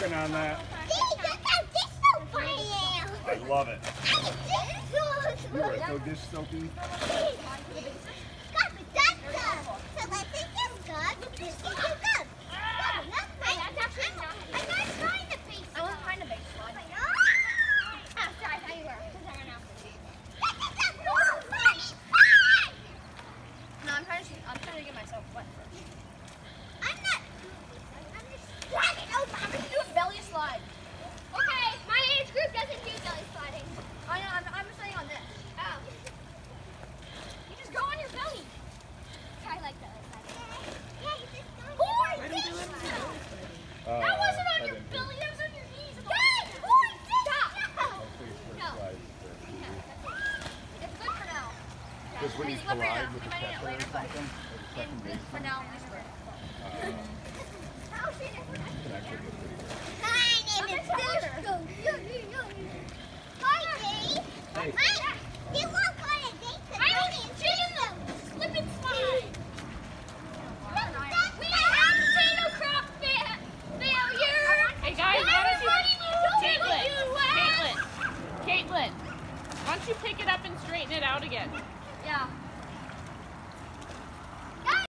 working on that. I love it. I'm. You are so dish soaking. Scott, but that's good. So let's take this good. This is good. Scott, that's my- I'm not trying to face I wasn't trying to bake slide. Oh, sorry, I thought you were. Because I ran out. This is a little funny fun. No, I'm trying to. I'm trying to get myself wet first. I'm not. I'm just dragging over. I'm gonna do a belly slide. Okay, my age group doesn't do belly sliding. I know. I'm, I'm saying on this. Oh. You just go on your belly. I like belly sliding. Yeah, you just go. Who did this? Uh, That wasn't I on your didn't do belly. it. That was on your knees. Guys, who did that? I'll say first No. slide first. It's good for now. Because when you collide with the might catcher or something, or the second it's baseman, for now. Uh, it can actually get pretty good. My name is Disco. Hi, Dave. Hey. Hi. You walk on a date to I was and. Slip and slide. We my have potato crop fa- failure. Hey guys, why don't you, Everybody Caitlin. Caitlin, Caitlin, why don't you pick it up and straighten it out again? 不